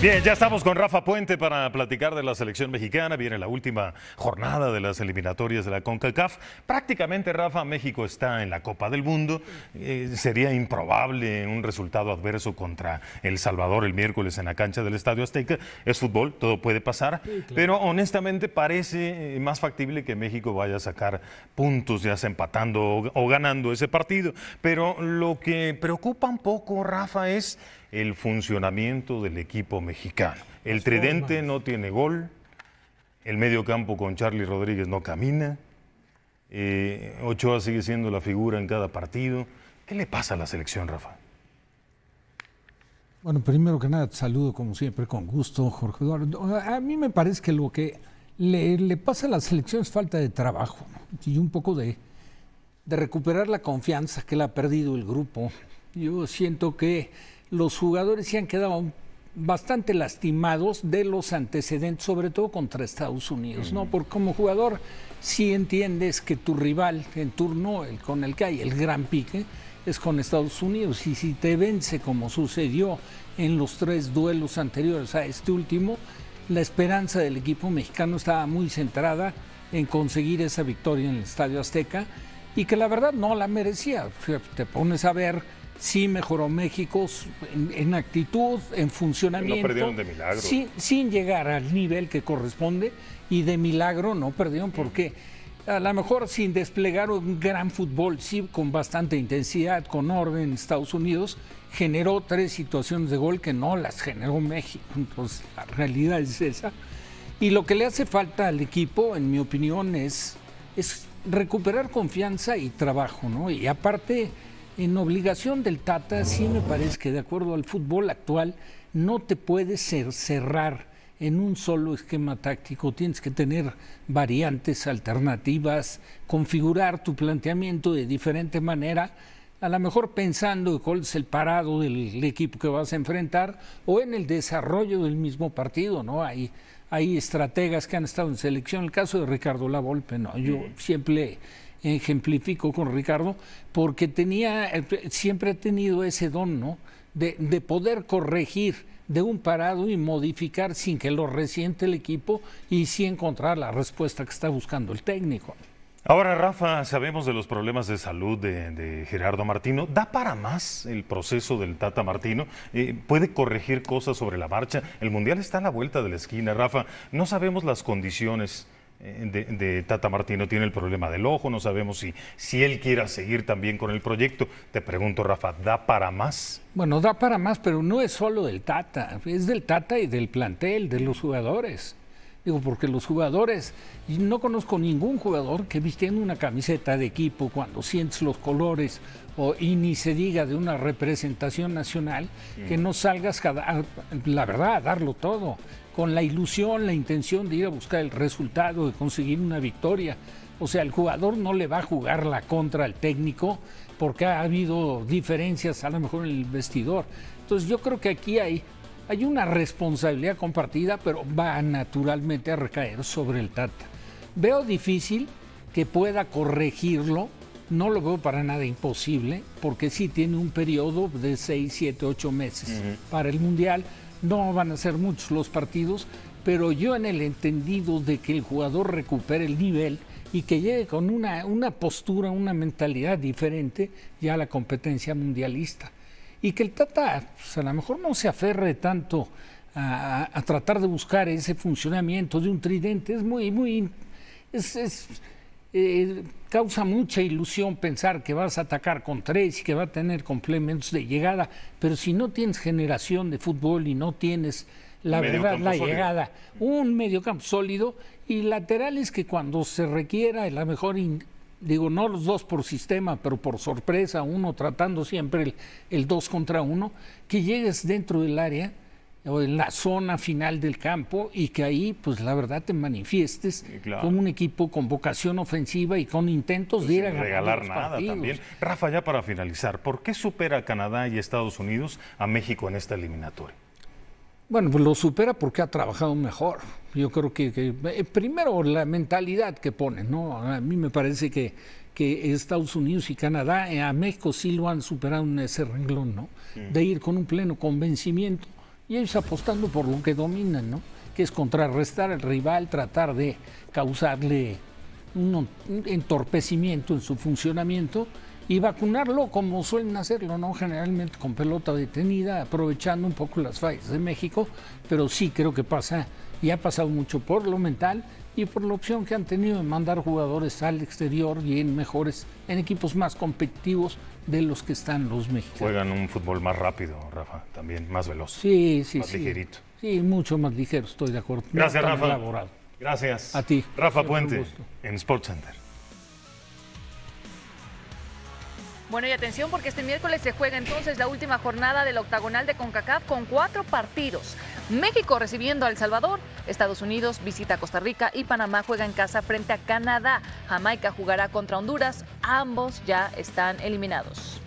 Bien, ya estamos con Rafa Puente para platicar de la selección mexicana. Viene la última jornada de las eliminatorias de la CONCACAF. Prácticamente, Rafa, México está en la Copa del Mundo. Eh, sería improbable un resultado adverso contra El Salvador el miércoles en la cancha del Estadio Azteca. Es fútbol, todo puede pasar. Pero honestamente parece eh, más factible que México vaya a sacar puntos, ya sea empatando o, o ganando ese partido. Pero lo que preocupa un poco, Rafa, es el funcionamiento del equipo mexicano. El tridente no tiene gol, el medio campo con Charlie Rodríguez no camina, eh, Ochoa sigue siendo la figura en cada partido. ¿Qué le pasa a la selección, Rafa? Bueno, primero que nada, te saludo como siempre con gusto, Jorge Eduardo. A mí me parece que lo que le, le pasa a la selección es falta de trabajo y un poco de, de recuperar la confianza que le ha perdido el grupo. Yo siento que los jugadores se han quedado bastante lastimados de los antecedentes, sobre todo contra Estados Unidos, ¿no? Porque como jugador sí entiendes que tu rival en turno, el con el que hay el gran pique, es con Estados Unidos. Y si te vence como sucedió en los tres duelos anteriores a este último, la esperanza del equipo mexicano estaba muy centrada en conseguir esa victoria en el Estadio Azteca y que la verdad no la merecía. Te pones a ver sí mejoró México en, en actitud, en funcionamiento. No perdieron de milagro. Sin, sin, llegar al nivel que corresponde y de milagro no perdieron porque a lo mejor sin desplegar un gran fútbol, sí, con bastante intensidad, con orden, Estados Unidos generó tres situaciones de gol que no las generó México. Entonces, la realidad es esa. Y lo que le hace falta al equipo, en mi opinión, es, es recuperar confianza y trabajo, ¿no? Y aparte en obligación del Tata, sí me parece que de acuerdo al fútbol actual, no te puedes cerrar en un solo esquema táctico, tienes que tener variantes, alternativas, configurar tu planteamiento de diferente manera, a lo mejor pensando cuál es el parado del equipo que vas a enfrentar o en el desarrollo del mismo partido, ¿no? Hay, hay estrategas que han estado en selección, el caso de Ricardo Lavolpe, ¿no? Yo siempre ejemplifico con Ricardo, porque tenía, siempre ha tenido ese don, ¿no? De, de, poder corregir de un parado y modificar sin que lo resiente el equipo y sí encontrar la respuesta que está buscando el técnico. Ahora, Rafa, sabemos de los problemas de salud de, de Gerardo Martino. ¿Da para más el proceso del Tata Martino? Eh, ¿Puede corregir cosas sobre la marcha? El Mundial está a la vuelta de la esquina, Rafa. No sabemos las condiciones de, de, Tata Martino tiene el problema del ojo, no sabemos si, si él quiera seguir también con el proyecto. Te pregunto, Rafa, ¿da para más? Bueno, da para más, pero no es solo del Tata, es del Tata y del plantel, de los jugadores. Digo, porque los jugadores, no conozco ningún jugador que vistiendo una camiseta de equipo cuando sientes los colores o, y ni se diga de una representación nacional, que no salgas, cada, la verdad, a darlo todo con la ilusión, la intención de ir a buscar el resultado, de conseguir una victoria. O sea, el jugador no le va a jugar la contra al técnico porque ha habido diferencias a lo mejor en el vestidor. Entonces yo creo que aquí hay, hay una responsabilidad compartida, pero va naturalmente a recaer sobre el Tata. Veo difícil que pueda corregirlo, no lo veo para nada imposible, porque sí tiene un periodo de 6, 7, 8 meses uh -huh. para el Mundial no van a ser muchos los partidos, pero yo en el entendido de que el jugador recupere el nivel y que llegue con una, una postura, una mentalidad diferente ya a la competencia mundialista. Y que el Tata pues, a lo mejor no se aferre tanto a, a, tratar de buscar ese funcionamiento de un tridente, es muy, muy, es, es eh, causa mucha ilusión pensar que vas a atacar con tres y que va a tener complementos de llegada, pero si no tienes generación de fútbol y no tienes la medio verdad la sólido. llegada, un mediocampo sólido y laterales que cuando se requiera, a lo mejor digo no los dos por sistema, pero por sorpresa, uno tratando siempre el, el dos contra uno, que llegues dentro del área o en la zona final del campo y que ahí, pues la verdad, te manifiestes claro. como un equipo con vocación ofensiva y con intentos pues de ir a regalar nada partidos. también. Rafa, ya para finalizar, ¿por qué supera Canadá y Estados Unidos a México en esta eliminatoria? Bueno, pues lo supera porque ha trabajado mejor. Yo creo que, que eh, primero la mentalidad que ponen, ¿no? A mí me parece que, que Estados Unidos y Canadá eh, a México sí lo han superado en ese renglón, ¿no? Mm. De ir con un pleno convencimiento y ellos apostando por lo que dominan, ¿no? Que es contrarrestar al rival, tratar de causarle un entorpecimiento en su funcionamiento y vacunarlo como suelen hacerlo, ¿no? Generalmente con pelota detenida, aprovechando un poco las fallas de México, pero sí creo que pasa y ha pasado mucho por lo mental y por la opción que han tenido de mandar jugadores al exterior bien mejores, en equipos más competitivos de los que están los mexicanos. Juegan un fútbol más rápido, Rafa, también más veloz. Sí, sí, más ligerito. Sí, mucho más ligero, estoy de acuerdo. Gracias, Rafa. Gracias. A ti. Rafa Puente, en Sports Center. Bueno, y atención porque este miércoles se juega entonces la última jornada del octagonal de CONCACAF con cuatro partidos. México recibiendo a El Salvador, Estados Unidos visita a Costa Rica y Panamá juega en casa frente a Canadá. Jamaica jugará contra Honduras, ambos ya están eliminados.